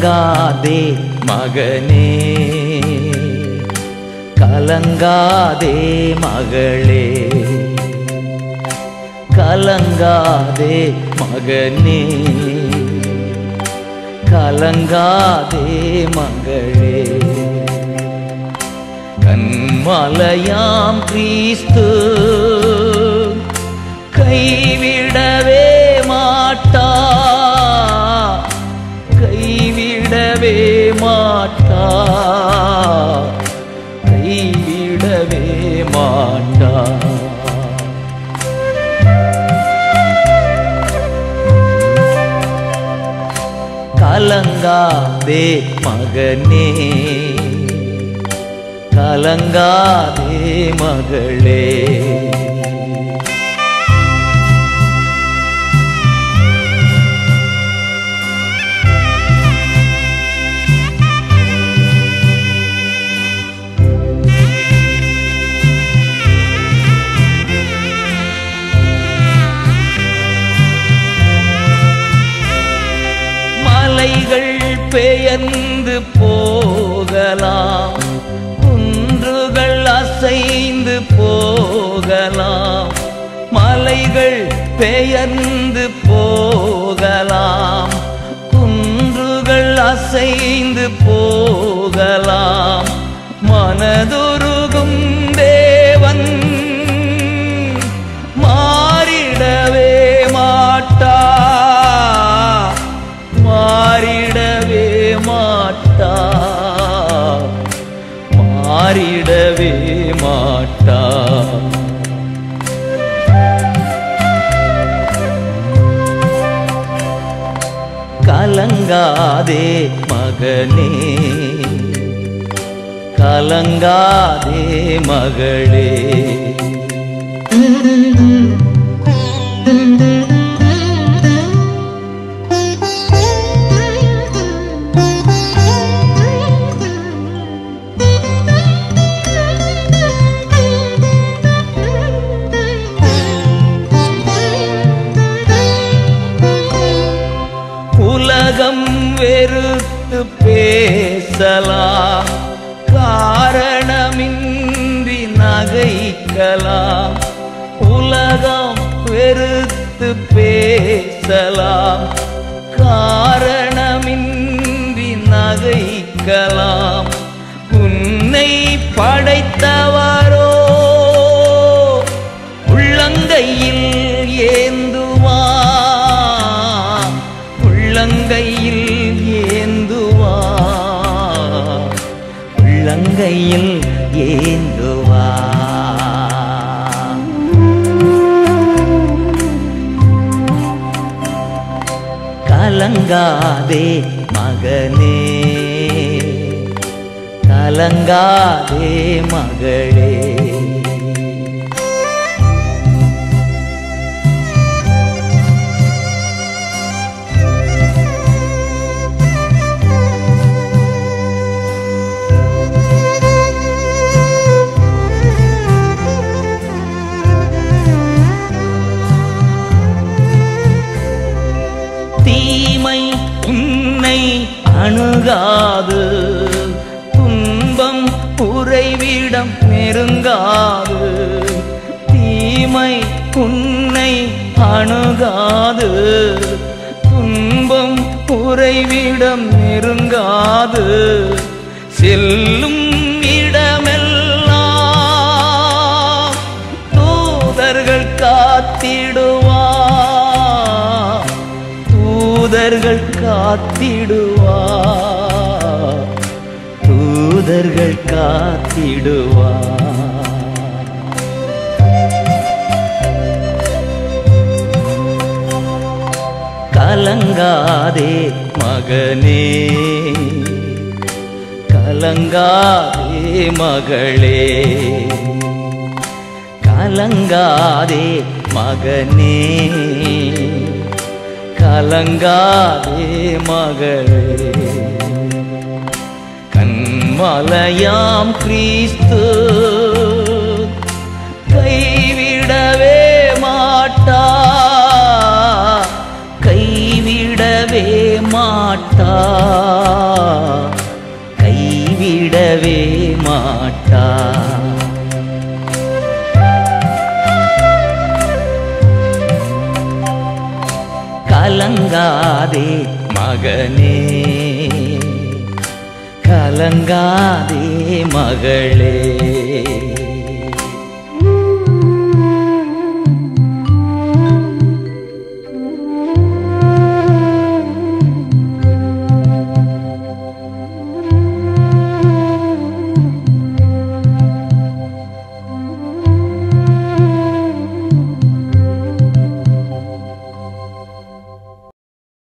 கலங்காதே மகனே. கலங்காதே மகளே. கலங்காதே மகனே. கலங்காதே மகளே. கண்மலையாம் கிறிஸ்து கைவிடவே மாட்டா கைவிடவே மாட்டா. கைவிடவே மாட்டா. கலங்காதே மகனே. கலங்காதே மகளே. பெயர்ந்து போகலாம். குன்றுகள் அசைந்து போகலாம். மலைகள் பெயர்ந்து போகலாம். குன்றுகள் அசைந்து போகலாம். மனதொரு மாறிடவே மாட்டா. கலங்காதே மகனே. கலங்காதே மகளே. வெறுத்து பேசலாம். காரணமின்றி நகைக்கலாம். உலகம் வெறுத்து பேசலாம். காரணமின்றி நகைக்கலாம். உன்னை படைத்தவா ஏந்துவா. கலங்காதே மகனே. கலங்காதே மகளே. அணுகாது. துன்பம் உறைவிடம் நெருங்காது. தீமை உன்னை அணுகாது. துன்பம் உறைவிடம் நெருங்காது. செல்லும் இடமெல்லாம் தூதர்கள் காத்திடுவா. தூதர்கள் காத்திடுவா. காத்திடுவா கலங்காதே மகனே கலங்காதே மகளே. கலங்காதே மகனே கலங்காதே மகளே. மலையாம் கிறிஸ்து. கைவிடவே மாட்டா. கைவிடவே மாட்டா. கைவிடவே மாட்டா. கலங்காதே மகனே. கலங்காதே மகளே.